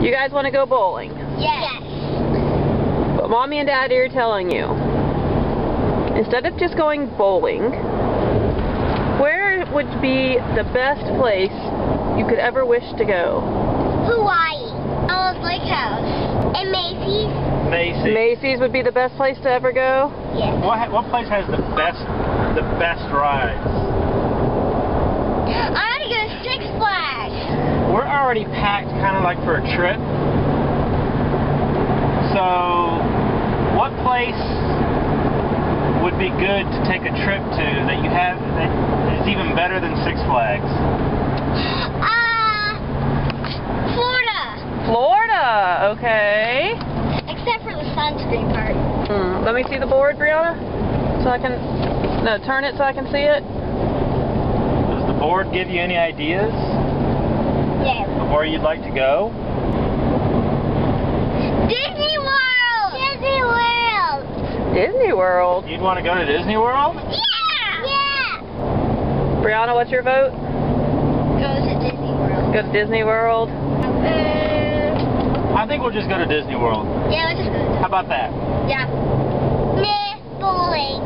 You guys want to go bowling, Yes. but mommy and daddy are telling you, instead of just going bowling, where would be the best place you could ever wish to go? Hawaii. Alice Lake House. And Macy's. Macy. Macy's would be the best place to ever go? Yes. What, what place has the best the best rides? I want to go to Six Flags. We're already packed kind of like for a trip. So, what place would be good to take a trip to that you have that is even better than Six Flags? Uh, Florida. Florida, okay. Except for the sunscreen part. Hmm. Let me see the board, Brianna, so I can, no, turn it so I can see it. Does the board give you any ideas Yes. of where you'd like to go? Disney World. Disney World. Disney World. You'd want to go to Disney World? Yeah. Yeah. Brianna, what's your vote? Go to Disney World. Go to Disney World. Uh, I think we'll just go to Disney World. yeah, let's just go. How about that? Yeah. Nah, bowling.